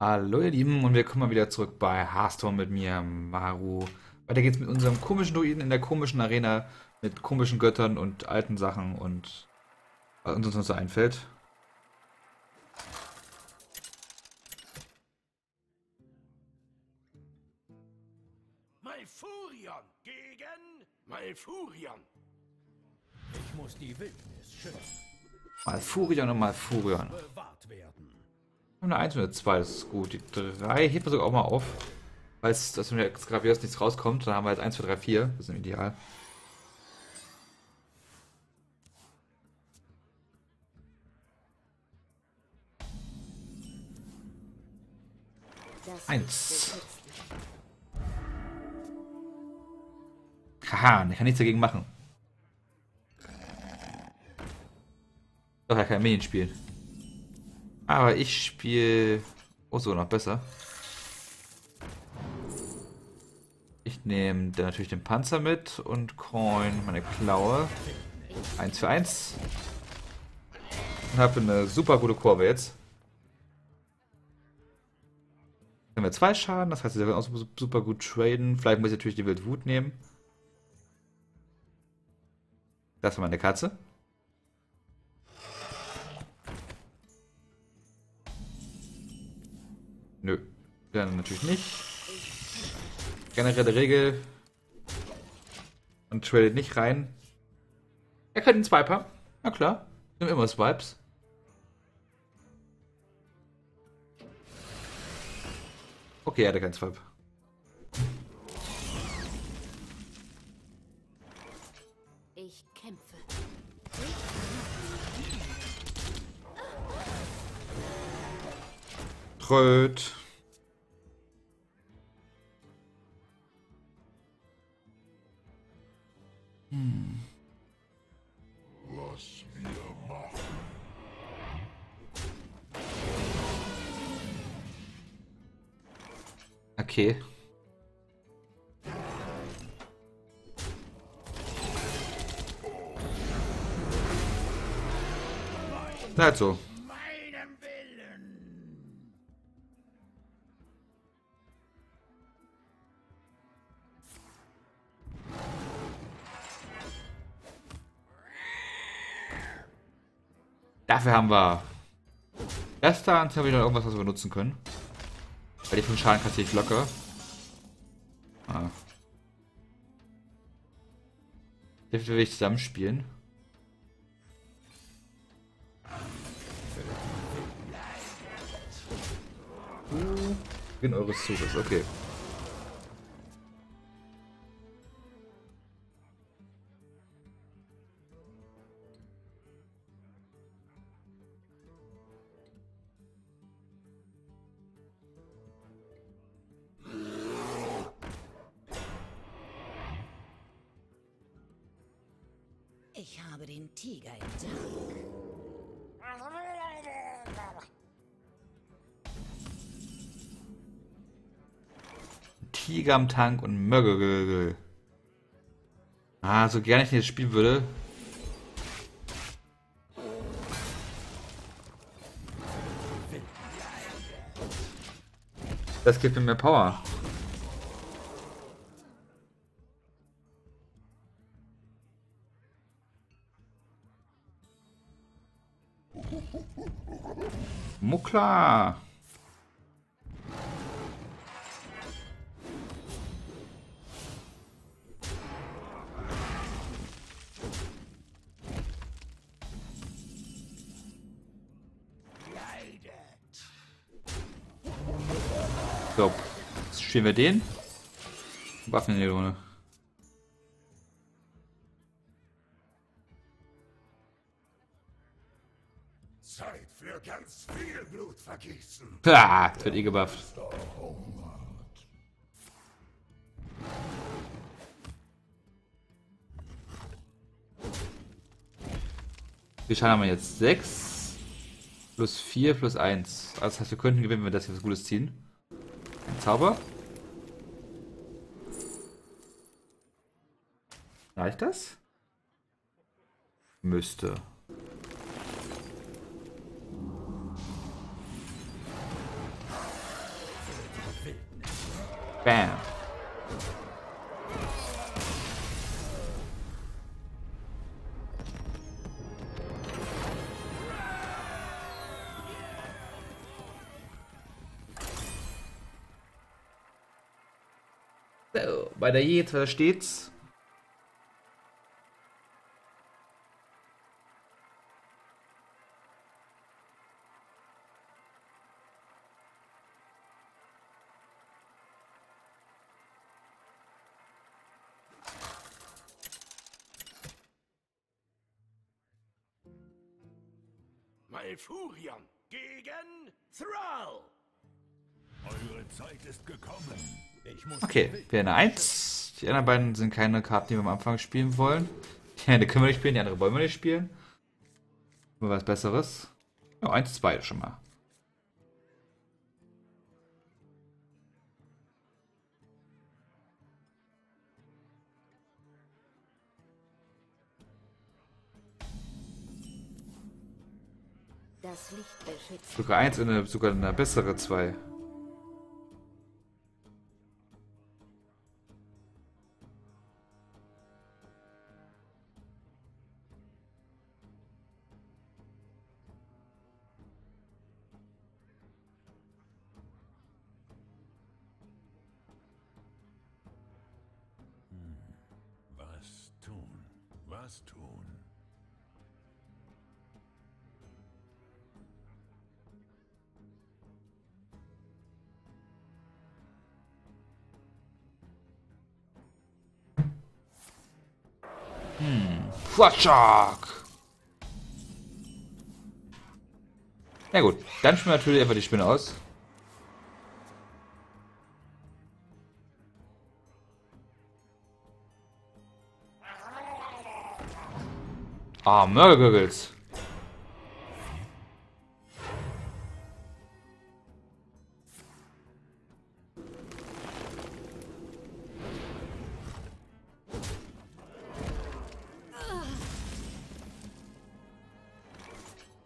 Hallo ihr Lieben und wir kommen mal wieder zurück bei Hearthstone mit mir, Maru. Weiter geht's mit unserem komischen Druiden in der komischen Arena mit komischen Göttern und alten Sachen und was uns noch so einfällt. Malfurion gegen Malfurion. Ich muss die Wildnis schützen, Malfurion und Malfurion. bewahrt werden. Eine 1 und eine 2, das ist gut. Die 3 hebt man sogar auch mal auf. Falls das mir jetzt wieder nichts rauskommt, dann haben wir jetzt 1, 2, 3, 4. Das ist Ideal. Eins. Haha, ich kann nichts dagegen machen. Doch, er kann Minion spielen. Aber ich spiele... Oh, so, noch besser. Ich nehme dann natürlich den Panzer mit und coin meine Klaue. 1 für 1. Und habe eine super gute Kurve jetzt. Dann haben wir zwei Schaden, das heißt, wir können auch super gut traden. Vielleicht muss ich natürlich die Wildwut nehmen. Das war meine Katze. Nö, dann natürlich nicht. Generelle Regel. Und tradet nicht rein. Er könnte einen Swiper. Na klar, nimm immer Swipes. Okay, er hatte keinen Swipe. Ich kämpfe. Tröd. Okay. Na so. Willen. Dafür haben wir. Erst da habe ich noch irgendwas, was wir nutzen können. Weil die 5 Schaden kassiere ich locker. Ah. Wie will ich zusammenspielen? Beginn eures Zuges, okay. Tiger am Tank und Mögel. Ah, so gerne ich das spielen würde. Das gibt mir mehr Power. Muckler. So, jetzt spielen wir den. Waffen in die Runde. Zeit für ganz viel Blut vergießen. Ah, wird eh gebufft. Wie Schaden haben wir jetzt? 6 plus 4 plus 1. Also das heißt, wir könnten gewinnen, wenn wir das hier was Gutes ziehen. Zauber. Reicht das? Müsste. Bam. Bei der Jets steht's. Malfurion gegen Thrall. Eure Zeit ist gekommen. Okay, wir eine 1. Die anderen beiden sind keine Karten, die wir am Anfang spielen wollen. Die eine können wir nicht spielen, die andere wollen wir nicht spielen. Nur was Besseres. Ja, 1, 2 schon mal. Das Licht beschützt. Sogar 1 in eine, sogar eine bessere 2. Was tun? Quatschak! Na gut, dann wir natürlich einfach die Spinne aus. Ah, Mörgurgels.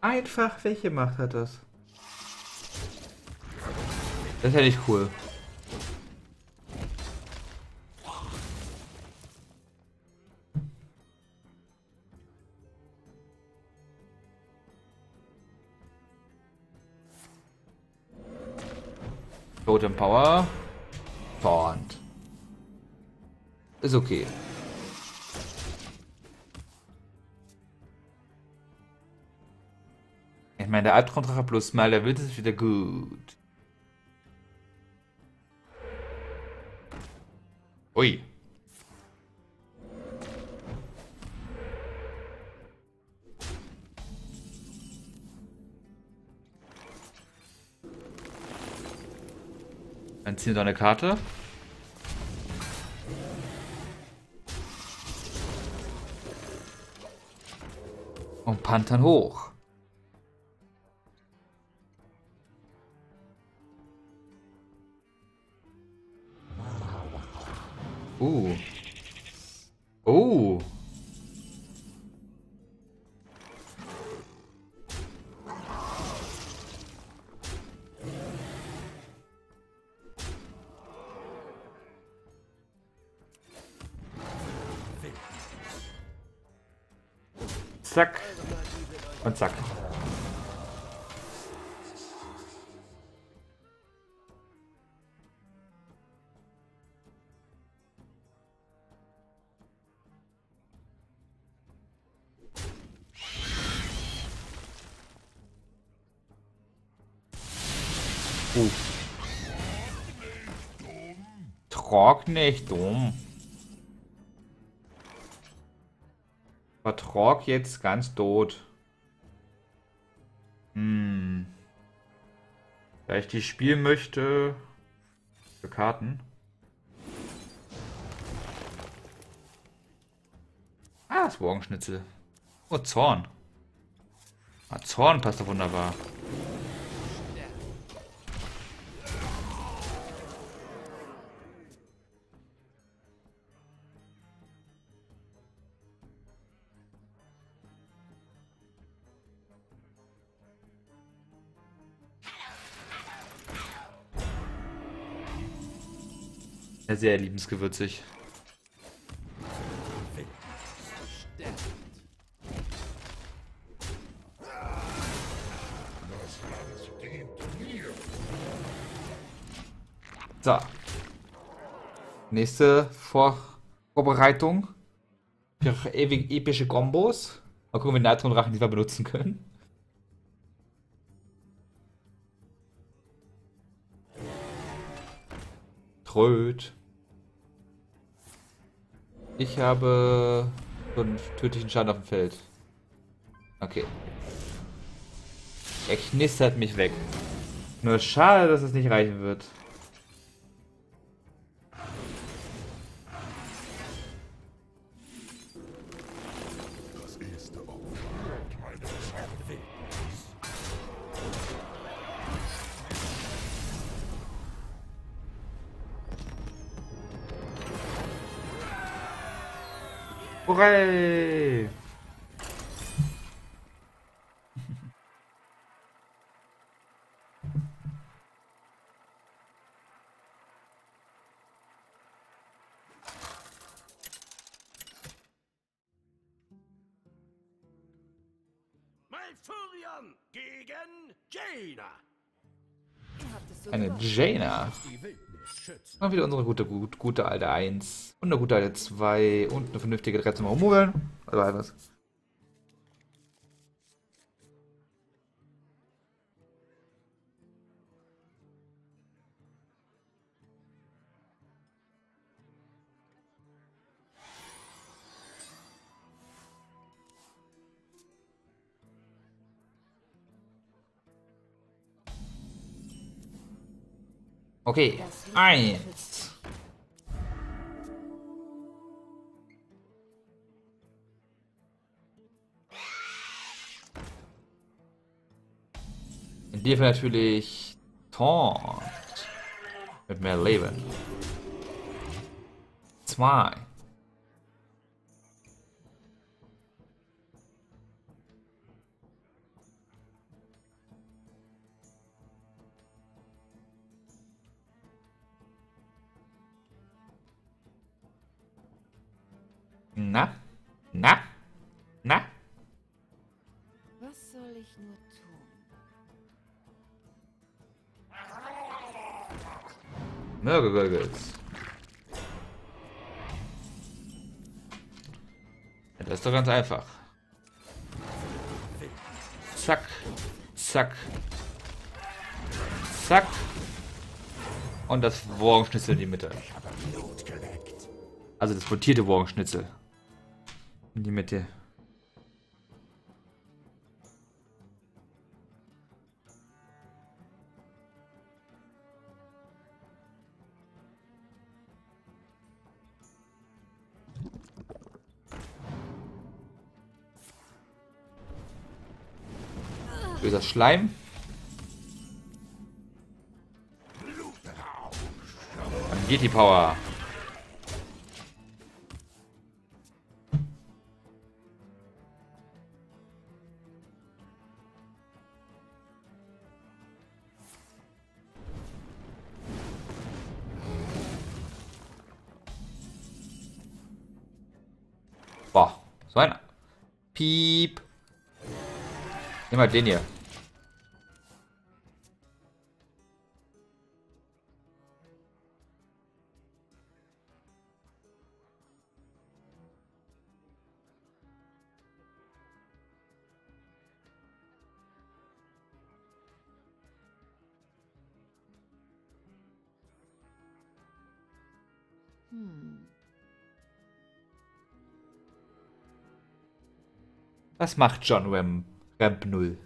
Einfach weggemacht hat das. Das ist ja nicht cool. Totem Power. Taunt. Ist okay. Ich meine, der Albtraumdrache plus mal, der wird es wieder gut. Ui. Dann ziehen wir eine Karte. Und pantern hoch. Zack. Und zack. Trog nicht dumm. War Trog jetzt ganz tot? Hm. Da ich die spielen möchte. Für Karten. Ah, das Morgenschnitzel. Oh, Zorn. Ah, Zorn passt doch wunderbar. Sehr liebensgewürzig. So. Nächste Vor Vorbereitung. Ewig epische Kombos. Mal gucken, wie Neutron-Drachen die wir benutzen können. Tröd. Ich habe so einen tödlichen Schaden auf dem Feld. Okay. Er knistert mich weg. Nur schade, dass es nicht reichen wird. Hooray! Malfurion gegen Jaina. Eine. Jaina. Mal wieder unsere gute, gut, gute alte 1. Und eine gute alte 2. Und eine vernünftige 3 zum Rummogeln. Also was. Okay, eins. In dir natürlich Taunt. Mit mehr Leben. Zwei. Na? Na? Na? Was soll ich nur tun? Mörgegurgels. Ja, das ist doch ganz einfach. Zack. Zack. Zack. Und das Wurgenschnitzel in die Mitte. Also das frittierte Wurgenschnitzel. In die Mitte. Böser Schleim. Dann geht die Power. Nimm mal den hier. Was macht John Ram Ramp 0?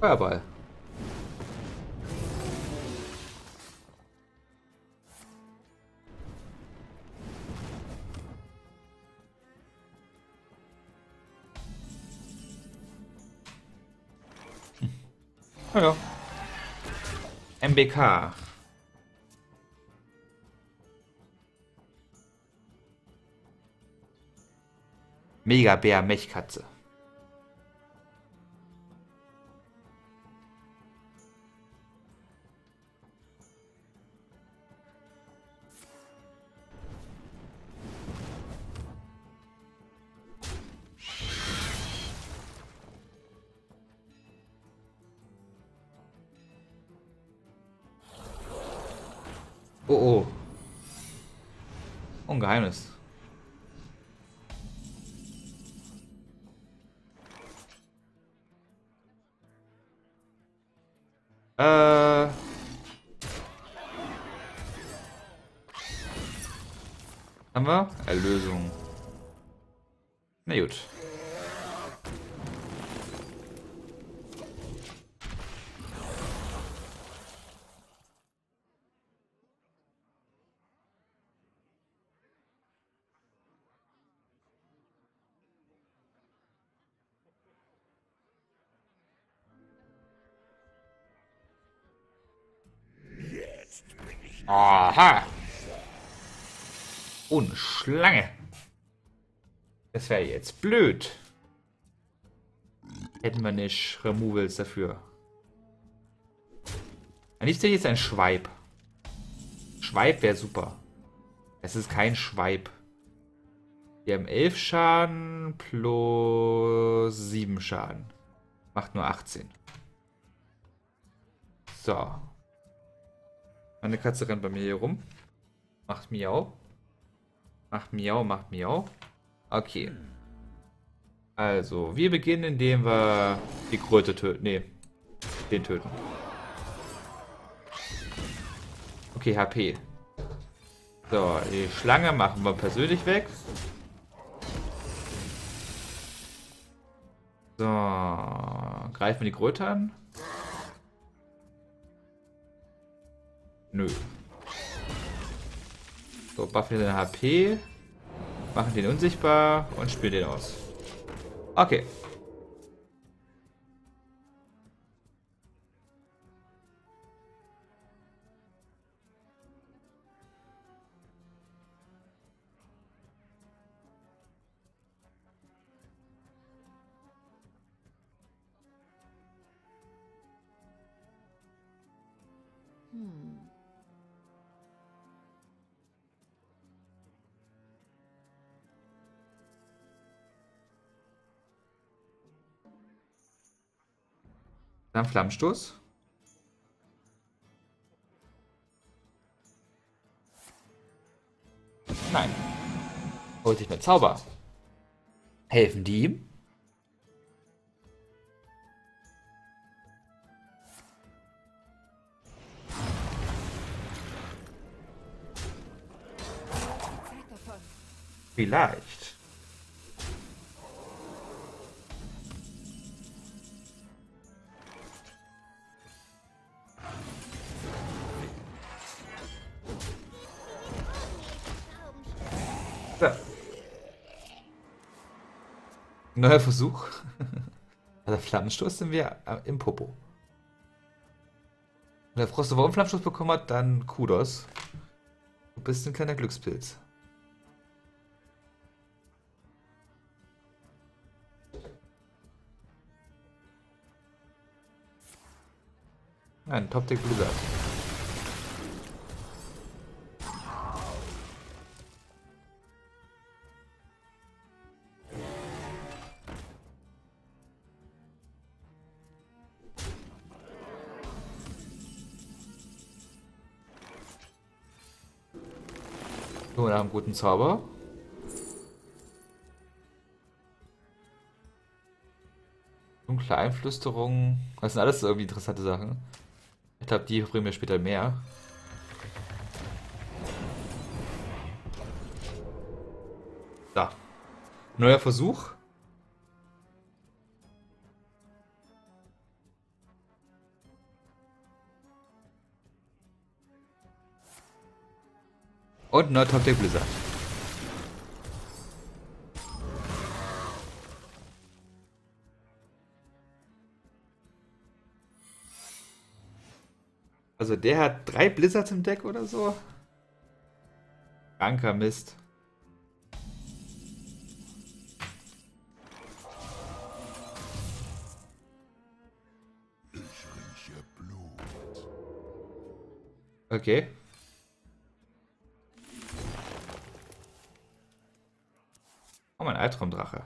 Feuerball. Hm. MBK. Megabär Mechkatze. Oh oh. Oh, ein Geheimnis. Äh. Haben wir? Erlösung. Na gut. Schlange. Das wäre jetzt blöd. Hätten wir nicht Removals dafür. Am liebsten jetzt ein Schweib. Schweib wäre super. Es ist kein Schweib. Wir haben 11 Schaden plus 7 Schaden. Macht nur 18. So. Meine Katze rennt bei mir hier rum. Macht Miau. Macht Miau, macht Miau. Okay. Also, wir beginnen, indem wir die Kröte töten. Nee, den töten. Okay, HP. So, die Schlange machen wir persönlich weg. So, greifen wir die Kröte an. Nö. So, buffen den HP. Machen den unsichtbar und spielen den aus. Okay. Dann Flammenstoß. Nein. Holt sich mit Zauber. Helfen die ihm? Vielleicht. So. Neuer Versuch. Also Flammenstoß sind wir äh, im Popo. Wenn der Frost warum Flammenstoß bekommen hat, dann Kudos. Du bist ein kleiner Glückspilz. Nein, Top Deck Blizzard. Nach einem guten Zauber. Dunkle Einflüsterung. Das sind alles irgendwie interessante Sachen. Ich glaube, die bringen mir später mehr. Da. Neuer Versuch. Und neuer Top Deck Blizzard. Also der hat drei Blizzards im Deck oder so. Kranker Mist. Okay. ein Albtraumdrache.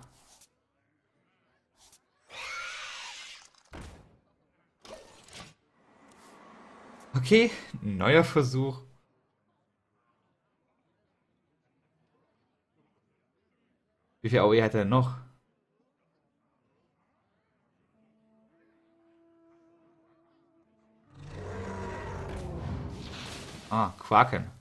Okay, neuer Versuch. Wie viel AOE hat er noch? Ah, Quaken.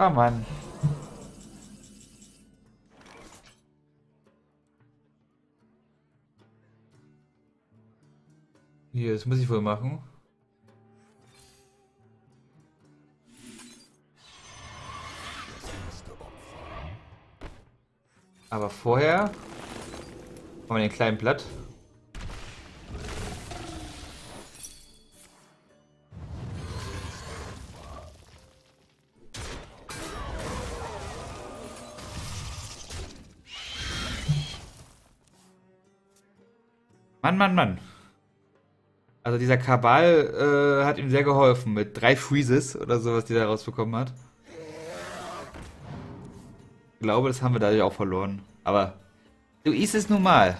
Ah, Mann. Hier, das muss ich wohl machen. Aber vorher haben wir den kleinen Blatt. Mann, Mann, Mann. Also dieser Kabal äh, hat ihm sehr geholfen mit drei Freezes oder so, was die da rausbekommen hat. Ich glaube, das haben wir dadurch auch verloren. Aber du isst es nun mal.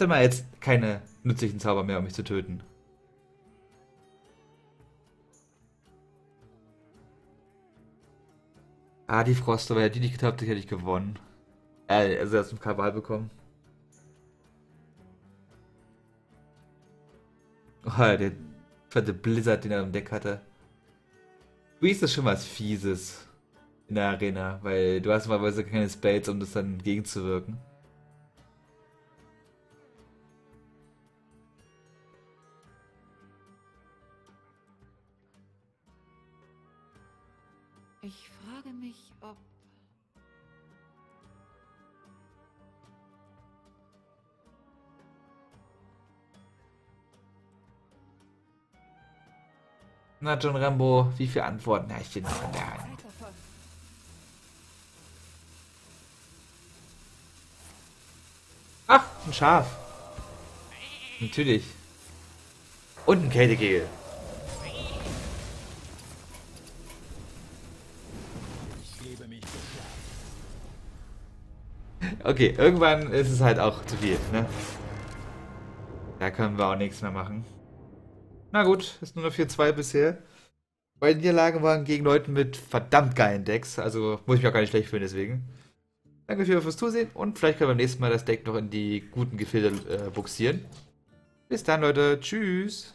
Ich hatte mal jetzt keine nützlichen Zauber mehr, um mich zu töten. Ah, die Frost, aber hätte die nicht gehabt, hätte ich gewonnen. Äh, also erst einen Kabal bekommen. Oh, der fette Blizzard, den er im Deck hatte. Wie ist das schon was Fieses in der Arena, weil du hast normalerweise keine Spells, um das dann gegenzuwirken. Na, John Rambo, wie viele Antworten hast du noch in der Hand? Ach, ein Schaf. Natürlich. Und ein Kältegel. Okay, irgendwann ist es halt auch zu viel, ne? Da können wir auch nichts mehr machen. Na gut, ist nur noch 4-2 bisher. Beide Niederlagen waren gegen Leute mit verdammt geilen Decks, also muss ich mir auch gar nicht schlecht fühlen deswegen. Danke fürs Zusehen und vielleicht können wir beim nächsten Mal das Deck noch in die guten Gefilde äh, buxieren. Bis dann, Leute. Tschüss.